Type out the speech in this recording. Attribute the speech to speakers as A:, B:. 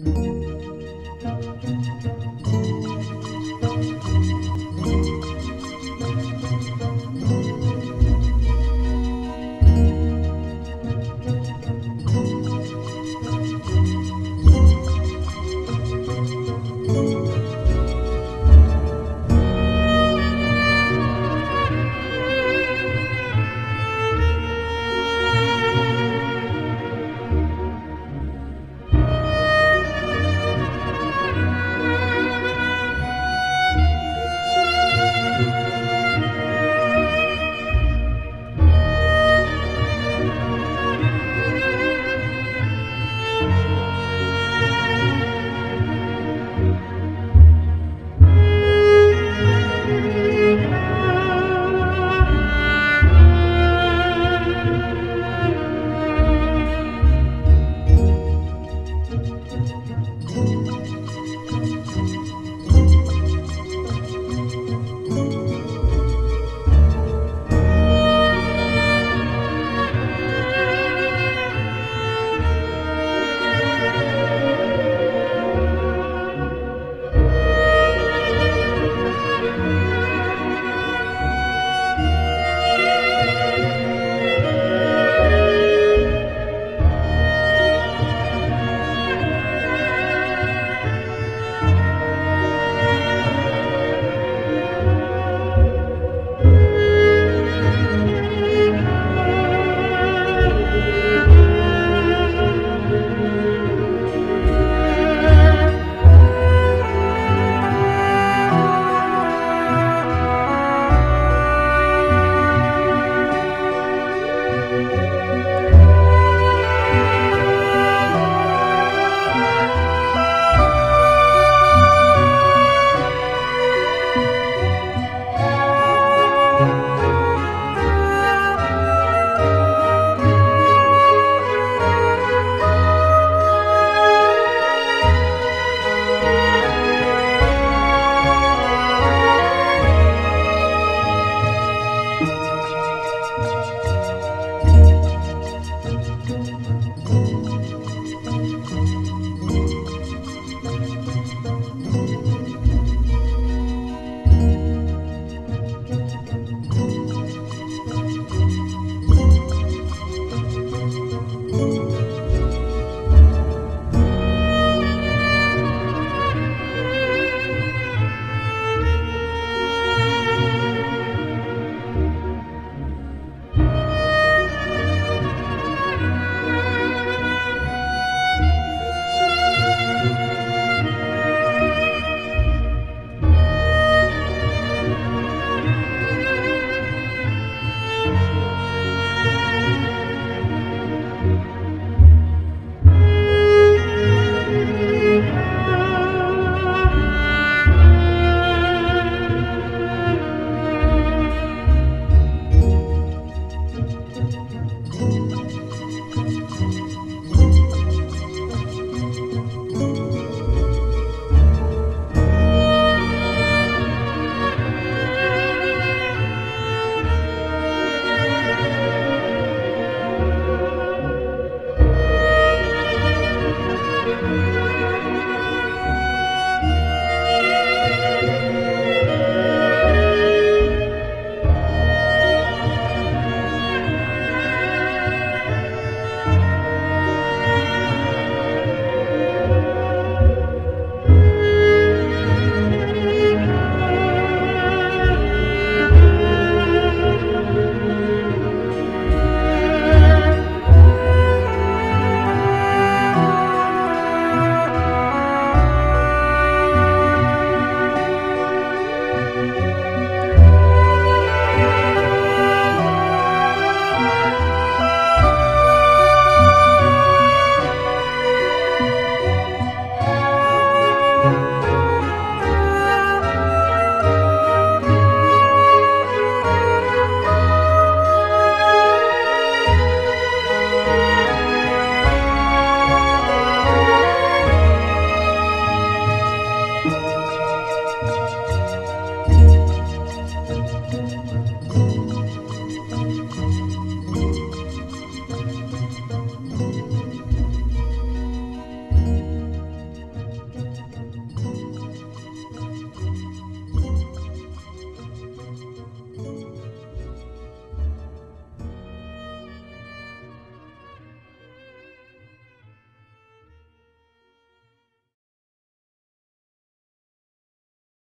A: Mm-hmm.